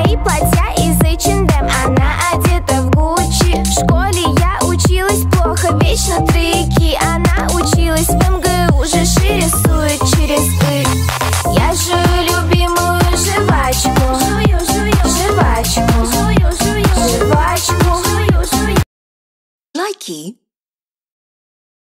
мои платья из H&M. Она одета в Гуччи. В школе я училась плохо, вечно трики. Она училась в МГУ, ЖШ рисует через «ы» Я жую любимую жвачку. Жую, жую, Жвачку. Жую, жую, Жвачку. Жую, жую. Likey